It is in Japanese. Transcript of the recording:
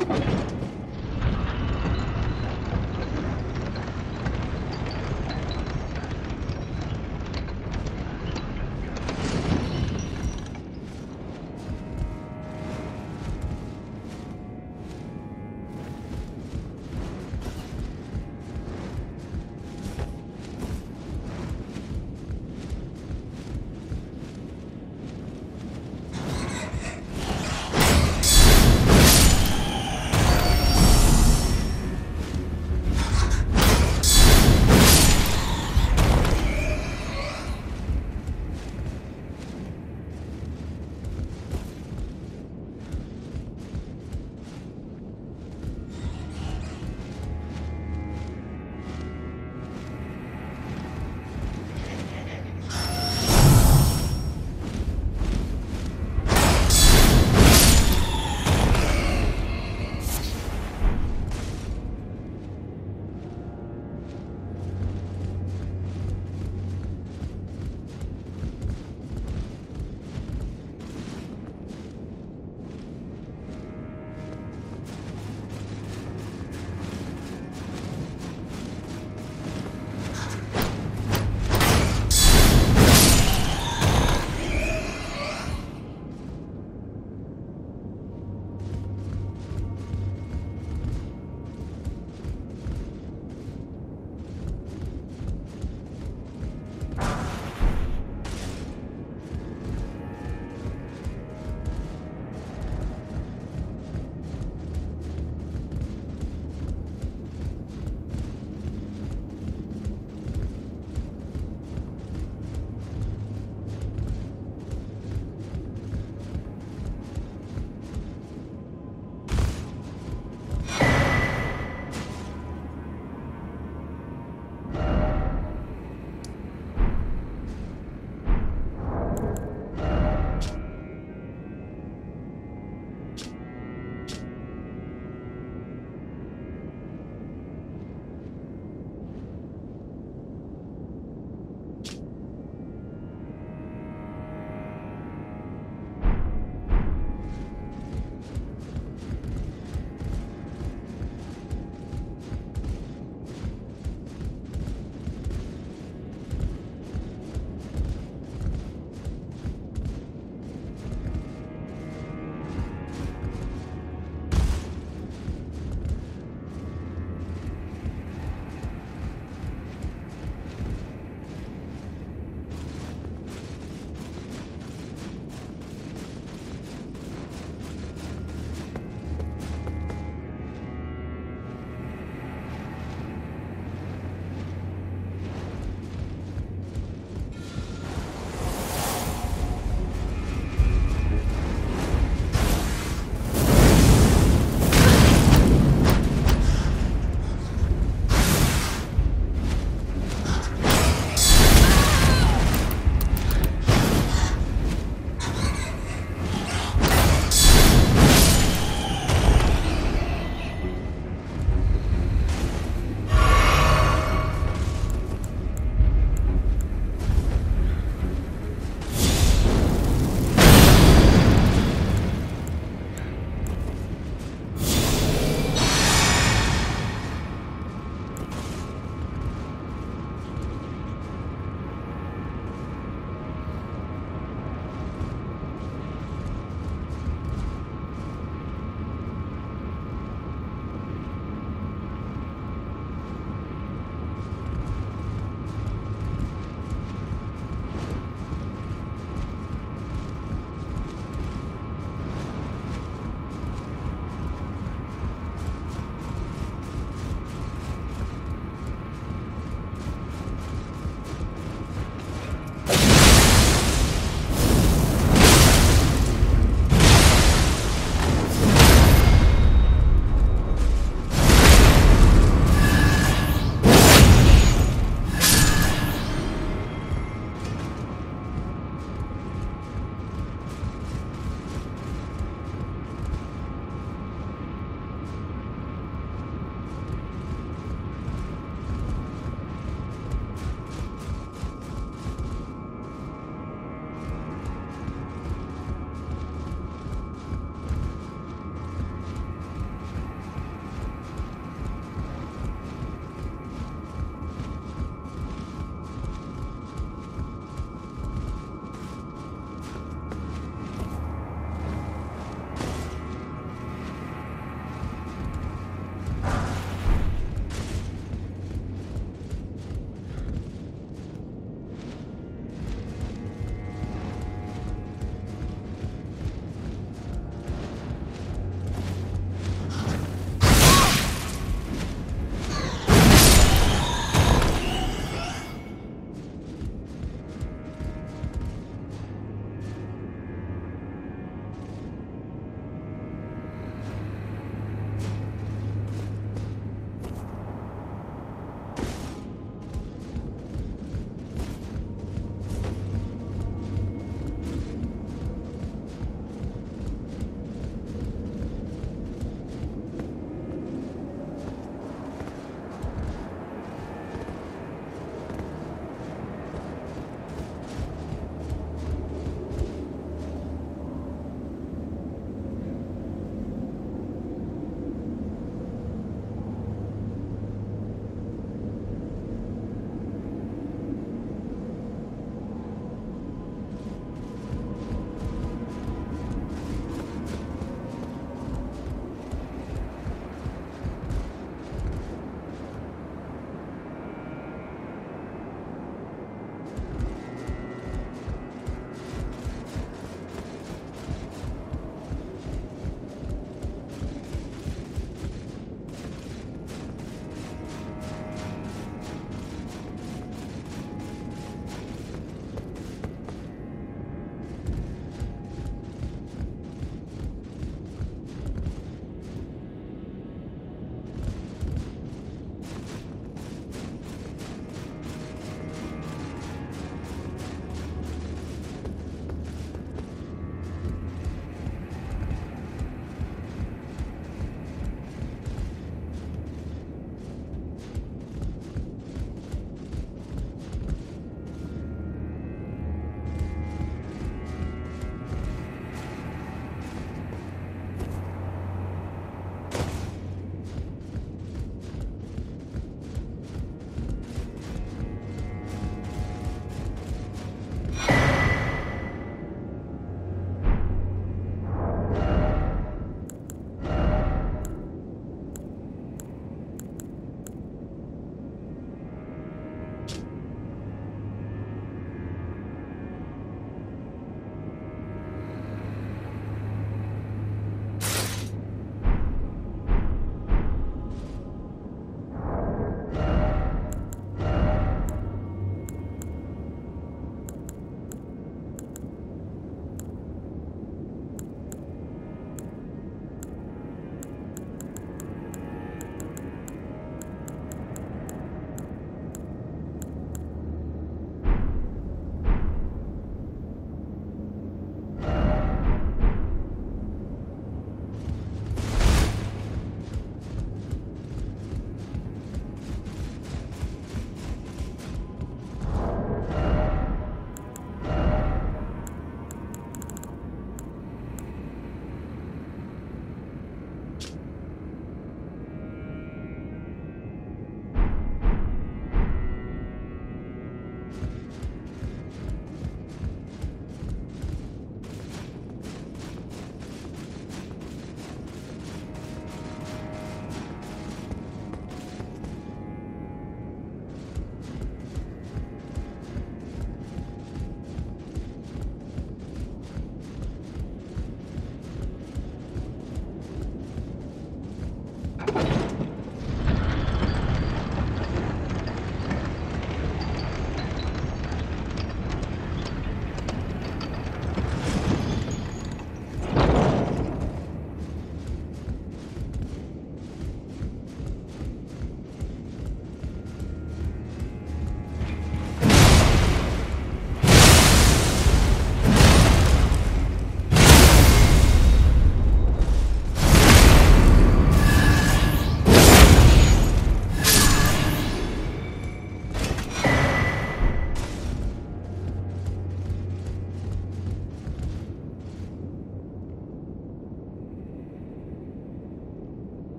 あ!